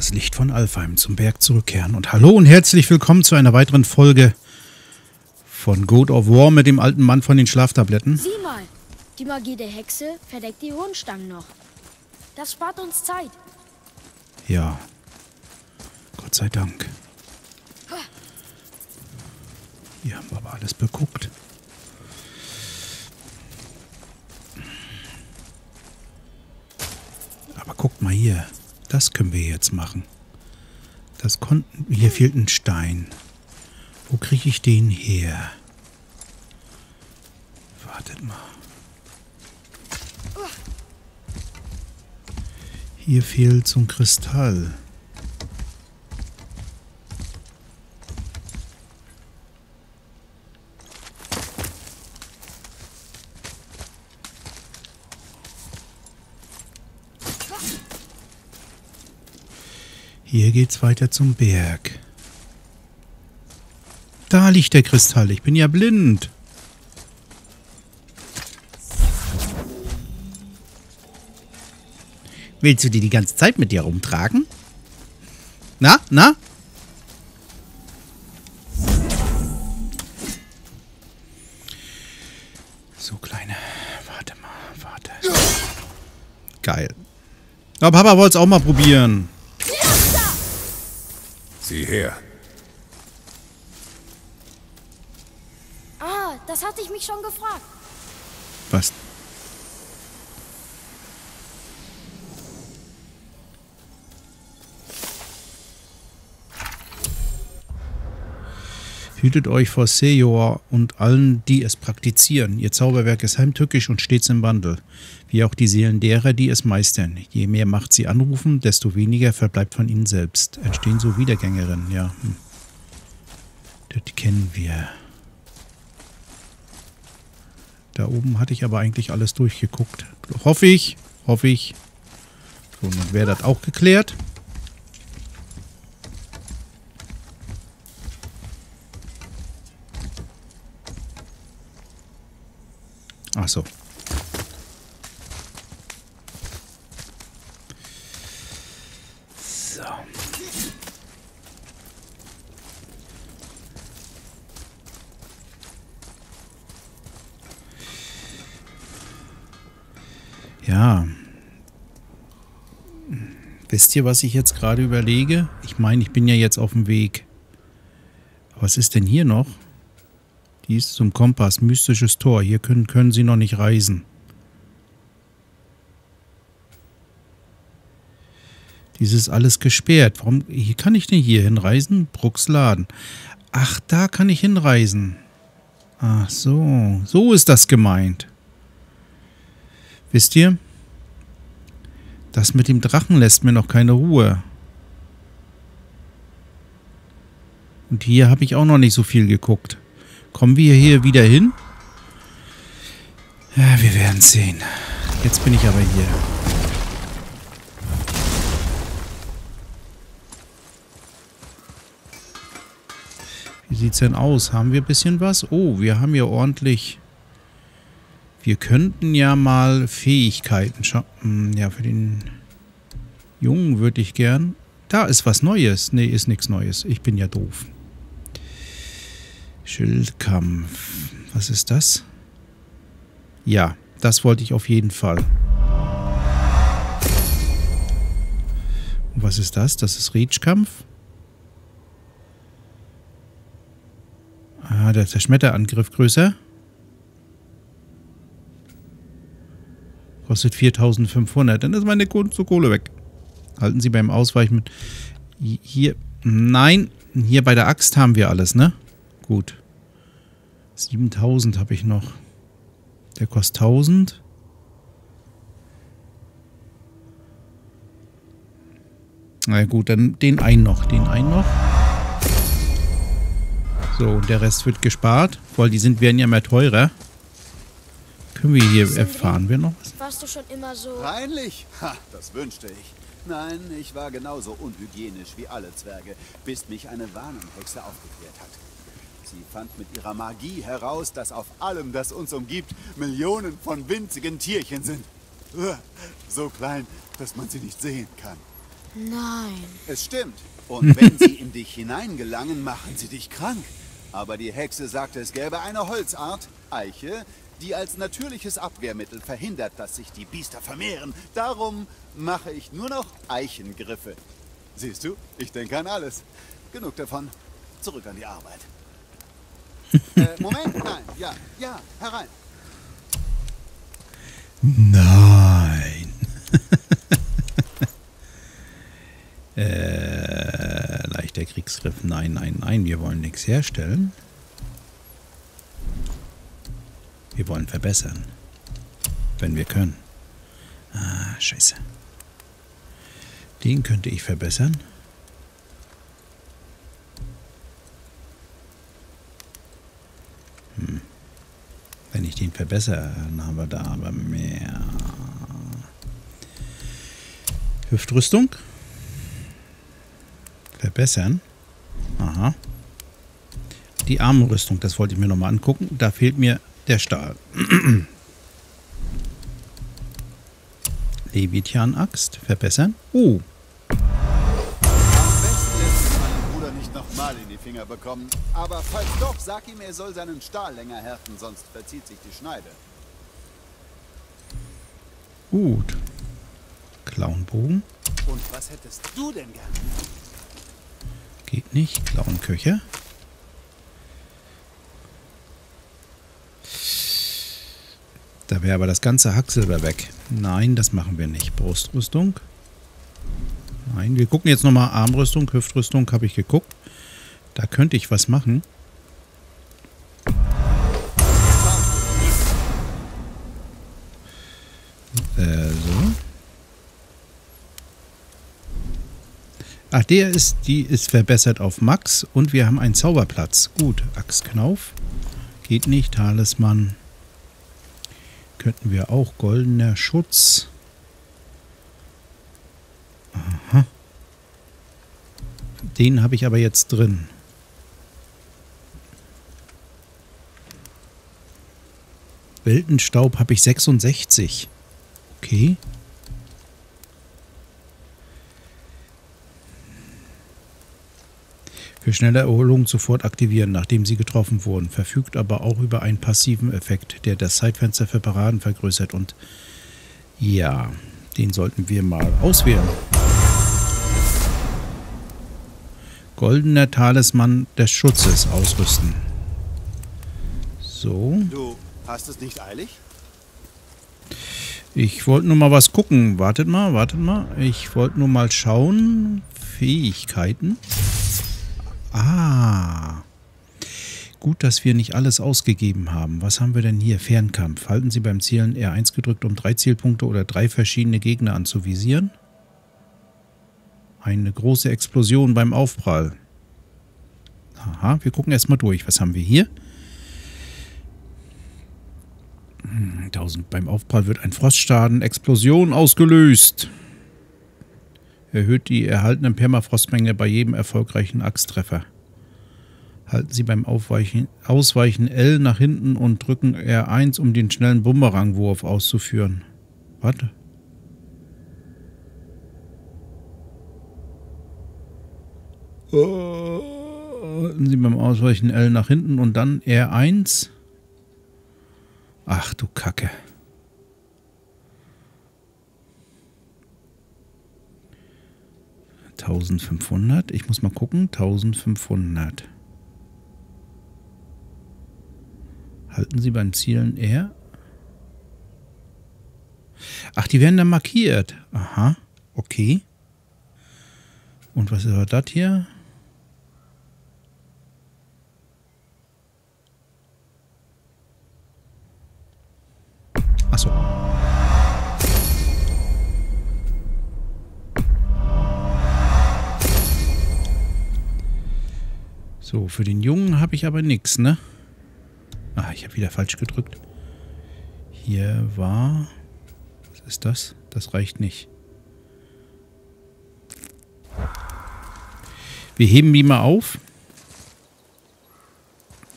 das Licht von Alfheim zum Berg zurückkehren. Und hallo und herzlich willkommen zu einer weiteren Folge von God of War mit dem alten Mann von den Schlaftabletten. Sieh mal, die Magie der Hexe verdeckt die Hohenstangen noch. Das spart uns Zeit. Ja, Gott sei Dank. Hier haben wir aber alles beguckt. Aber guckt mal hier. Das können wir jetzt machen. Das konnten... Hier fehlt ein Stein. Wo kriege ich den her? Wartet mal. Hier fehlt so ein Kristall. Hier geht's weiter zum Berg. Da liegt der Kristall. Ich bin ja blind. Willst du die die ganze Zeit mit dir rumtragen? Na, na? So, Kleine. Warte mal, warte. Geil. Aber Papa wollte es auch mal probieren. Sieh her. Ah, das hatte ich mich schon gefragt. Was? Hütet euch vor Sejor und allen, die es praktizieren. Ihr Zauberwerk ist heimtückisch und stets im Wandel, wie auch die Seelen derer, die es meistern. Je mehr Macht sie anrufen, desto weniger verbleibt von ihnen selbst. Entstehen so Wiedergängerinnen, ja. Hm. Das kennen wir. Da oben hatte ich aber eigentlich alles durchgeguckt. Hoffe ich, hoffe ich. So, dann wäre das auch geklärt. Ach so. So. Ja. Wisst ihr, was ich jetzt gerade überlege? Ich meine, ich bin ja jetzt auf dem Weg. Was ist denn hier noch? Dies zum Kompass, mystisches Tor. Hier können, können Sie noch nicht reisen. Dies ist alles gesperrt. Warum hier kann ich denn hier hinreisen? Bruxladen. Ach, da kann ich hinreisen. Ach so, so ist das gemeint. Wisst ihr? Das mit dem Drachen lässt mir noch keine Ruhe. Und hier habe ich auch noch nicht so viel geguckt. Kommen wir hier wieder hin? Ja, wir werden sehen. Jetzt bin ich aber hier. Wie sieht's denn aus? Haben wir ein bisschen was? Oh, wir haben ja ordentlich... Wir könnten ja mal Fähigkeiten schaffen. Ja, für den Jungen würde ich gern... Da ist was Neues. Nee, ist nichts Neues. Ich bin ja doof. Schildkampf. Was ist das? Ja, das wollte ich auf jeden Fall. Und was ist das? Das ist Reachkampf. Ah, der Zerschmetterangriff größer. Kostet 4500. Dann ist meine Kohle weg. Halten Sie beim Ausweichen mit... Hier... Nein, hier bei der Axt haben wir alles, ne? Gut. 7000 habe ich noch. Der kostet 1000. Na gut, dann den einen noch. Den einen noch. So, und der Rest wird gespart, weil die sind, werden ja mehr teurer. Können wir hier, erfahren wir noch was? Warst du schon immer so... Reinlich? Ha, das wünschte ich. Nein, ich war genauso unhygienisch wie alle Zwerge, bis mich eine Warnenhexe aufgeklärt hat. Sie fand mit ihrer Magie heraus, dass auf allem, das uns umgibt, Millionen von winzigen Tierchen sind. So klein, dass man sie nicht sehen kann. Nein. Es stimmt. Und wenn sie in dich hineingelangen, machen sie dich krank. Aber die Hexe sagte, es gäbe eine Holzart, Eiche, die als natürliches Abwehrmittel verhindert, dass sich die Biester vermehren. Darum mache ich nur noch Eichengriffe. Siehst du, ich denke an alles. Genug davon. Zurück an die Arbeit. äh, Moment, nein, ja, ja, herein. Nein. äh, leichter Kriegsgriff. Nein, nein, nein. Wir wollen nichts herstellen. Wir wollen verbessern. Wenn wir können. Ah, scheiße. Den könnte ich verbessern. Hm. Wenn ich den verbessere, dann haben wir da aber mehr. Hüftrüstung. Verbessern. Aha. Die Armrüstung, das wollte ich mir nochmal angucken. Da fehlt mir der Stahl. Leviathan-Axt. Verbessern. Oh. Am besten lässt sich meinen Bruder nicht nochmal in die Finger bekommen. Aber falls doch, sag ihm, er soll seinen Stahl länger härten, sonst verzieht sich die Schneide. Gut. Klauenbogen. Und was hättest du denn gern? Geht nicht. Klauenköcher. Da wäre aber das ganze Hacksilber weg. Nein, das machen wir nicht. Brustrüstung. Nein, wir gucken jetzt nochmal Armrüstung, Hüftrüstung habe ich geguckt. Da könnte ich was machen. Äh, so. Ach, der ist, die ist verbessert auf Max und wir haben einen Zauberplatz. Gut, Axtknauf. Geht nicht, Talisman. Könnten wir auch. Goldener Schutz. Aha. Den habe ich aber jetzt drin. Weltenstaub habe ich 66. Okay. Für schnelle Erholung sofort aktivieren, nachdem sie getroffen wurden, verfügt aber auch über einen passiven Effekt, der das Zeitfenster für Paraden vergrößert und ja, den sollten wir mal auswählen. Goldener Talisman des Schutzes ausrüsten. So. Du hast es nicht eilig? Ich wollte nur mal was gucken. Wartet mal, wartet mal. Ich wollte nur mal schauen. Fähigkeiten. Ah. Gut, dass wir nicht alles ausgegeben haben. Was haben wir denn hier? Fernkampf. Halten Sie beim Zielen R1 gedrückt, um drei Zielpunkte oder drei verschiedene Gegner anzuvisieren. Eine große Explosion beim Aufprall. Aha, wir gucken erstmal durch. Was haben wir hier? 1000. Beim Aufprall wird ein Froststaden Explosion ausgelöst. Erhöht die erhaltene Permafrostmenge bei jedem erfolgreichen Axttreffer. Halten Sie beim Aufweichen, Ausweichen L nach hinten und drücken R1, um den schnellen Bumerangwurf auszuführen. Warte. Halten Sie beim Ausweichen L nach hinten und dann R1. Ach du Kacke. Tausendfünfhundert. Ich muss mal gucken. Tausendfünfhundert. Halten Sie beim Zielen R. Ach, die werden dann markiert. Aha. Okay. Und was ist das hier? So, für den Jungen habe ich aber nichts, ne? Ah, ich habe wieder falsch gedrückt. Hier war... Was ist das? Das reicht nicht. Wir heben die mal auf.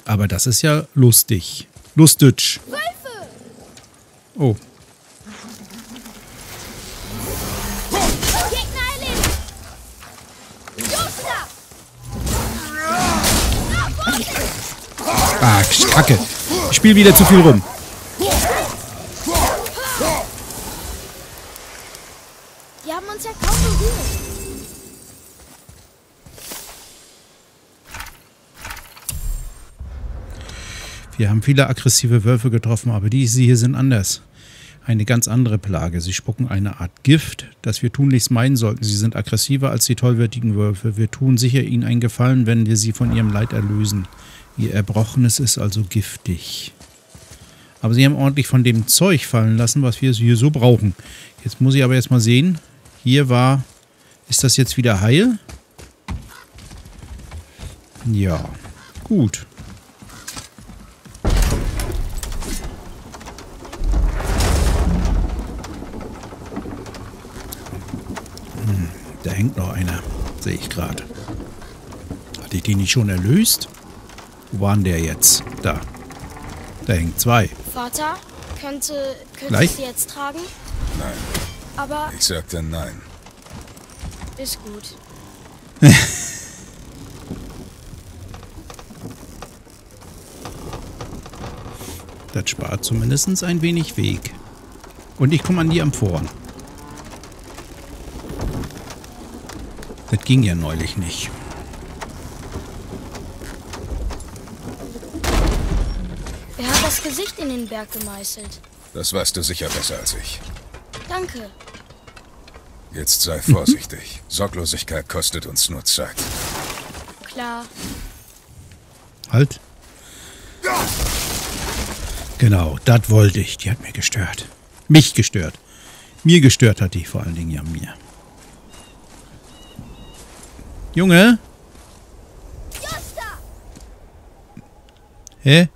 Aber das ist ja lustig. Lustig. Oh. Ah, Kacke. Ich spiele wieder zu viel rum. Die haben uns ja kaum berührt. Wir haben viele aggressive Wölfe getroffen, aber diese hier sind anders. Eine ganz andere Plage. Sie spucken eine Art Gift, das wir tunlichst meinen sollten. Sie sind aggressiver als die tollwürdigen Wölfe. Wir tun sicher ihnen einen Gefallen, wenn wir sie von ihrem Leid erlösen. Ihr Erbrochenes ist also giftig. Aber sie haben ordentlich von dem Zeug fallen lassen, was wir hier so brauchen. Jetzt muss ich aber erstmal sehen. Hier war... Ist das jetzt wieder heil? Ja. Gut. Hm, da hängt noch einer. Sehe ich gerade. Hatte ich den nicht schon erlöst? Wo war denn der jetzt? Da. Da hängen zwei. Vater, könnte, könnte ich sie jetzt tragen? Nein, Aber ich sagte nein. ist gut. Das spart zumindest ein wenig Weg. Und ich komme an die Amphoren. Das ging ja neulich nicht. Wer hat das Gesicht in den Berg gemeißelt? Das weißt du sicher besser als ich. Danke. Jetzt sei vorsichtig. Sorglosigkeit kostet uns nur Zeit. Klar. Halt. Genau, das wollte ich. Die hat mir gestört. Mich gestört. Mir gestört hat die vor allen Dingen ja mir. Junge? Hä?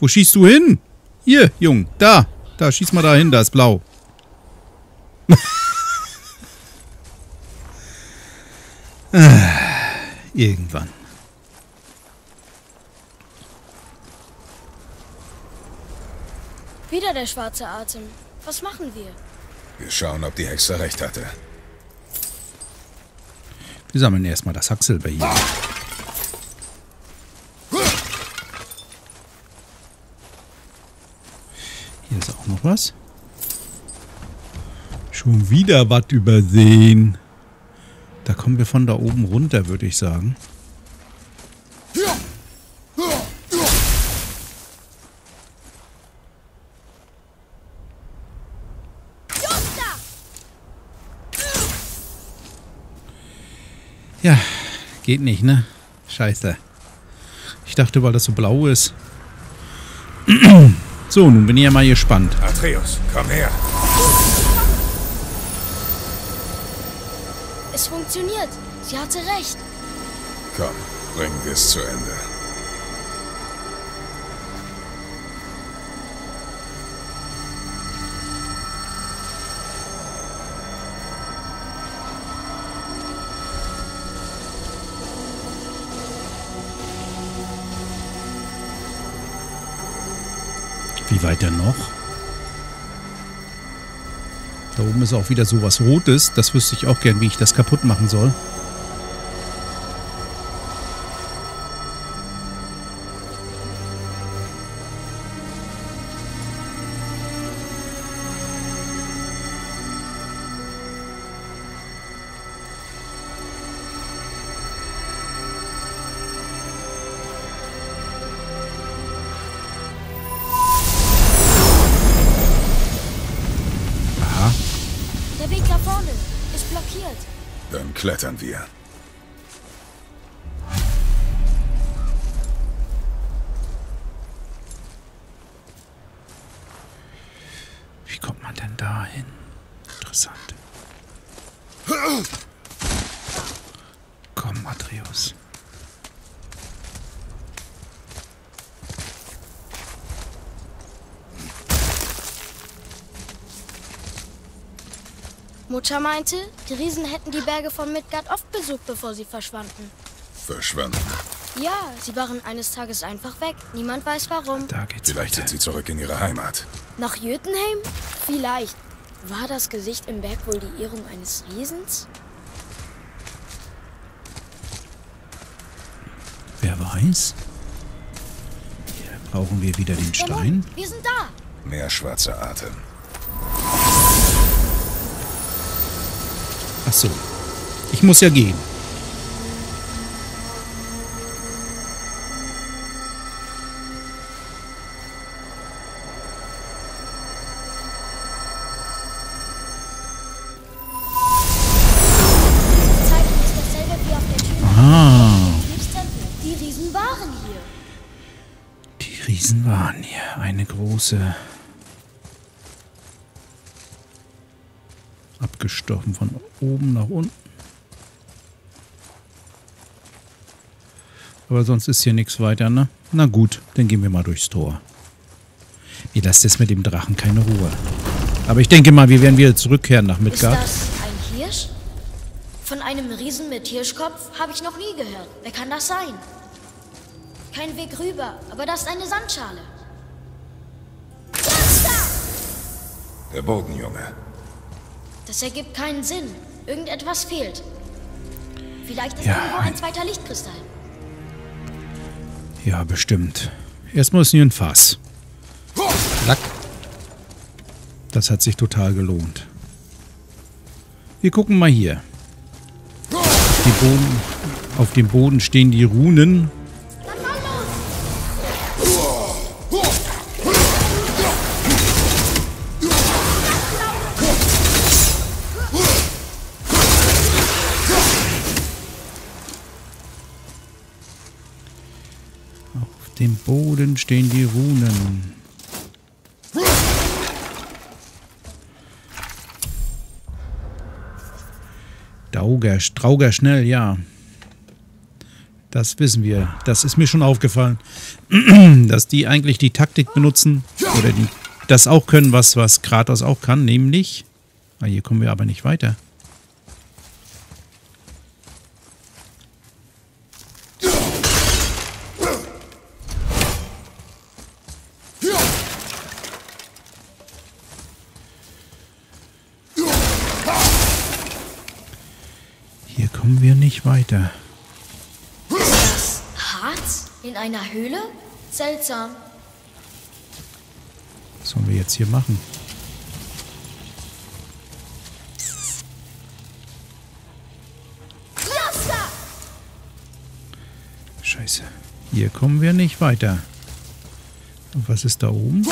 Wo schießt du hin? Hier, Jung, da. Da, schieß mal da hin, da ist blau. Ah, Irgendwann. Wieder der schwarze Atem. Was machen wir? Wir schauen, ob die Hexe recht hatte. Wir sammeln erstmal das Hacksilber hier. Hier ist auch noch was. Schon wieder was übersehen. Da kommen wir von da oben runter, würde ich sagen. Ja, geht nicht, ne? Scheiße. Ich dachte, weil das so blau ist. So, nun bin ich ja mal gespannt. Atreus, komm her. Es funktioniert. Sie hatte recht. Komm, bringen wir es zu Ende. Wie weit denn noch? Da oben ist auch wieder so was Rotes. Das wüsste ich auch gern, wie ich das kaputt machen soll. Klettern wir. Wie kommt man denn da hin? Interessant. Komm, Matthäus. Mutter meinte, die Riesen hätten die Berge von Midgard oft besucht, bevor sie verschwanden. Verschwanden. Ja, sie waren eines Tages einfach weg. Niemand weiß warum. Da geht's Vielleicht weiter. sind sie zurück in ihre Heimat. Nach Jötunheim? Vielleicht. War das Gesicht im Berg wohl die Ehrung eines Riesens? Wer weiß? Brauchen wir wieder den Stein? Wir sind da. Mehr schwarzer Atem. Ach so. Ich muss ja gehen. Ah, des Tempels. Die Riesen waren hier. die Riesen waren hier. Eine große. Abgestochen von oben nach unten. Aber sonst ist hier nichts weiter, ne? Na gut, dann gehen wir mal durchs Tor. Ihr lasst es mit dem Drachen keine Ruhe. Aber ich denke mal, wir werden wieder zurückkehren nach Ist Midgard. das ein Hirsch? Von einem Riesen mit Hirschkopf habe ich noch nie gehört. Wer kann das sein? Kein Weg rüber, aber das ist eine Sandschale. Der Bodenjunge. Das ergibt keinen Sinn. Irgendetwas fehlt. Vielleicht ist Ja, irgendwo ein- zweiter Lichtkristall. Ja, bestimmt. Erstmal ist hier ein Fass. Lack. Das hat sich total gelohnt. Wir gucken mal hier. Boden, auf dem Boden stehen die Runen. Stehen die Runen. Dauger, Strauger schnell, ja. Das wissen wir. Das ist mir schon aufgefallen, dass die eigentlich die Taktik benutzen oder die das auch können, was, was Kratos auch kann, nämlich. Ah, hier kommen wir aber nicht weiter. Hier kommen wir nicht weiter. Ist das Harz in einer Höhle? Seltsam. Was sollen wir jetzt hier machen? Scheiße. Hier kommen wir nicht weiter. Und was ist da oben?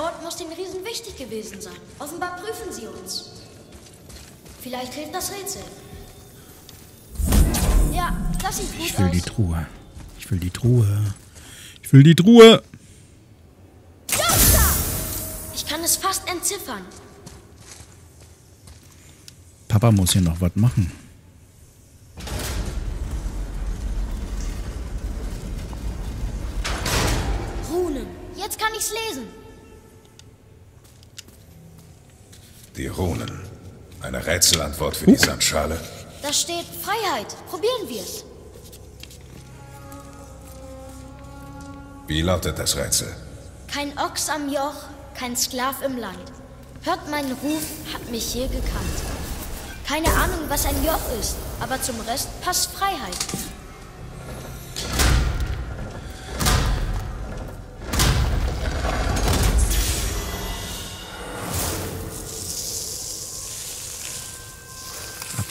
Ort muss den Riesen wichtig gewesen sein. Offenbar prüfen sie uns. Vielleicht hilft das Rätsel. Ja, das sieht gut Ich will aus. die Truhe. Ich will die Truhe. Ich will die Truhe. Ich kann es fast entziffern. Papa muss hier noch was machen. Runen. Jetzt kann ich's lesen. Die Runen. Eine Rätselantwort für die Sandschale. Da steht Freiheit. Probieren wir's. Wie lautet das Rätsel? Kein Ochs am Joch, kein Sklav im Land. Hört meinen Ruf, hat mich hier gekannt. Keine Ahnung, was ein Joch ist, aber zum Rest passt Freiheit.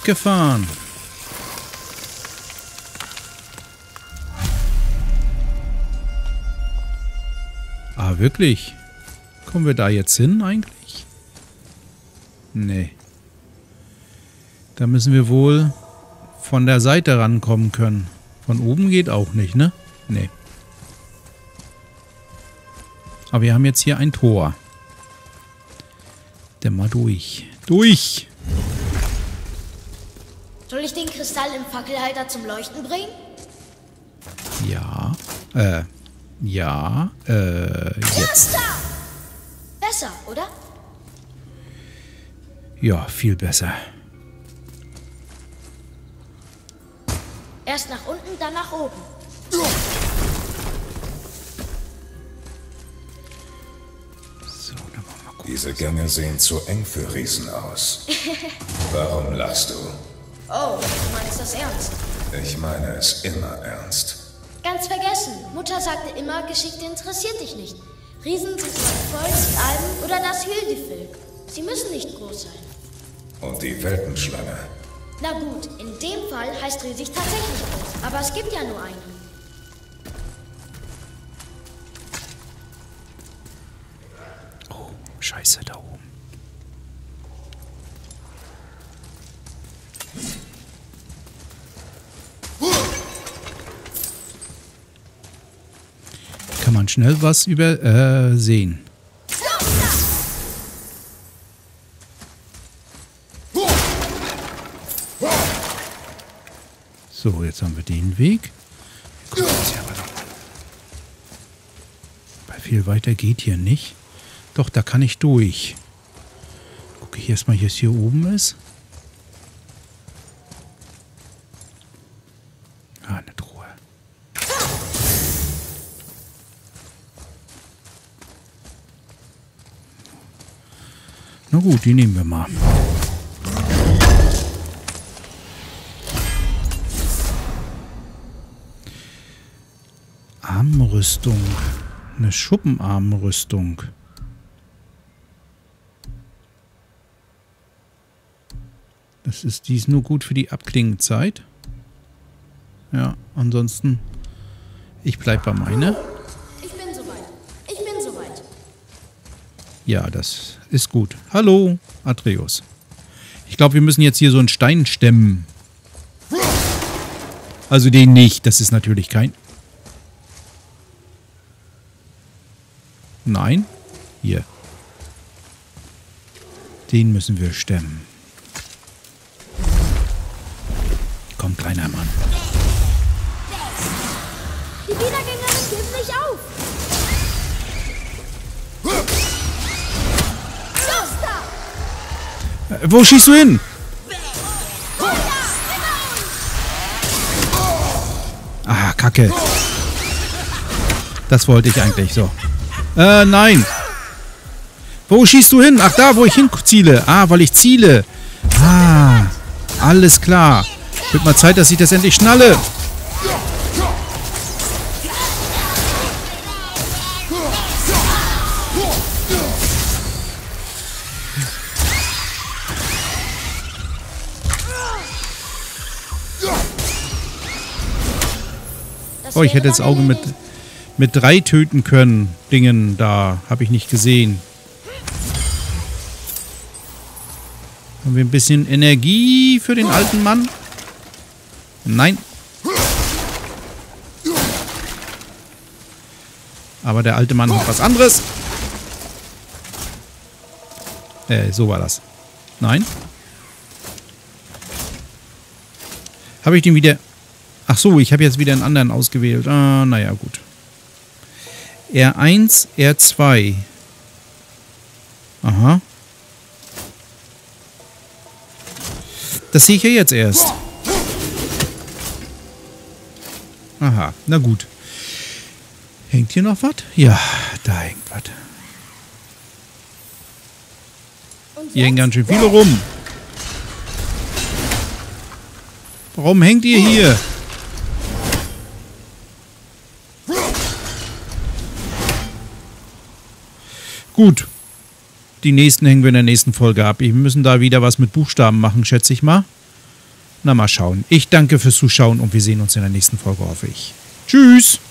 Abgefahren. Ah, wirklich? Kommen wir da jetzt hin eigentlich? Nee. Da müssen wir wohl von der Seite rankommen können. Von oben geht auch nicht, ne? Nee. Aber wir haben jetzt hier ein Tor. Dann mal durch. Durch! Soll ich den Kristall im Fackelhalter zum Leuchten bringen? Ja. Äh, Ja, äh, jetzt. Besser, oder? Ja, viel besser. Erst nach unten, dann nach oben. So, dann wollen wir mal gucken. Diese Gänge sehen zu eng für Riesen aus. Warum lachst du? Oh, du meinst das ernst? Ich meine es immer ernst. Ganz vergessen. Mutter sagte immer, Geschichte interessiert dich nicht. Riesen sind nur Volk, Alben oder das Hüldefilk. Sie müssen nicht groß sein. Und die Weltenschlange. Na gut, in dem Fall heißt riesig tatsächlich groß. Aber es gibt ja nur einen. Schnell was übersehen. So, jetzt haben wir den Weg. Weil viel weiter geht hier nicht. Doch, da kann ich durch. Gucke ich erstmal, was hier oben ist. Ah, eine Truhe. Na gut, die nehmen wir mal. Armrüstung. Eine Schuppenarmrüstung. Das ist dies nur gut für die Abklingenzeit. Ja, ansonsten ich bleib bei meiner. Ich bin soweit. Ich bin soweit. Ja, das ist gut. Hallo, Atreus. Ich glaube, wir müssen jetzt hier so einen Stein stemmen. Also den nicht, das ist natürlich kein... Nein, hier. Den müssen wir stemmen. Komm, kleiner Mann. Die Wiedergängerin wo schießt du hin? Ah, Kacke. Das wollte ich eigentlich so. Äh, nein. Wo schießt du hin? Ach, da, wo ich hinziele. Ah, weil ich ziele. Ah, alles klar. Wird mal Zeit, dass ich das endlich schnalle. Oh, ich hätte dann Auge mit, mit drei töten können. Dingen da. Habe ich nicht gesehen. Haben wir ein bisschen Energie für den alten Mann? Nein. Aber der alte Mann hat was anderes. Äh, so war das. Nein. Habe ich den wieder... Ach so, ich habe jetzt wieder einen anderen ausgewählt. Ah, naja, gut. R1, R2. Aha. Das sehe ich ja jetzt erst. Aha, na gut. Hängt hier noch was? Ja, da hängt was. Hier hängen ganz schön viele rum. Warum hängt ihr hier? Gut. Die nächsten hängen wir in der nächsten Folge ab. Wir müssen da wieder was mit Buchstaben machen, schätze ich mal. Na, mal schauen. Ich danke fürs Zuschauen und wir sehen uns in der nächsten Folge, hoffe ich. Tschüss!